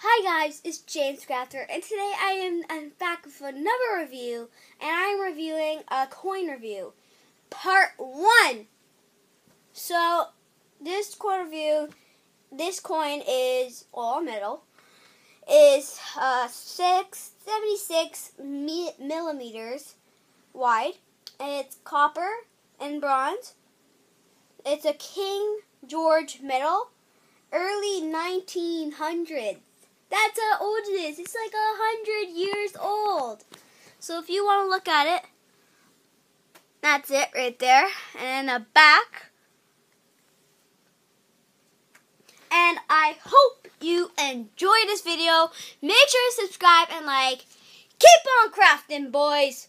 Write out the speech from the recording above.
Hi guys, it's James Crafter, and today I am I'm back with another review, and I'm reviewing a coin review, part one. So, this coin review, this coin is all metal, is uh, six seventy six millimeters wide, and it's copper and bronze. It's a King George medal, early 1900s. That's how old it is. It's like a hundred years old. So if you want to look at it, that's it right there. And the back. And I hope you enjoy this video. Make sure to subscribe and like. Keep on crafting, boys!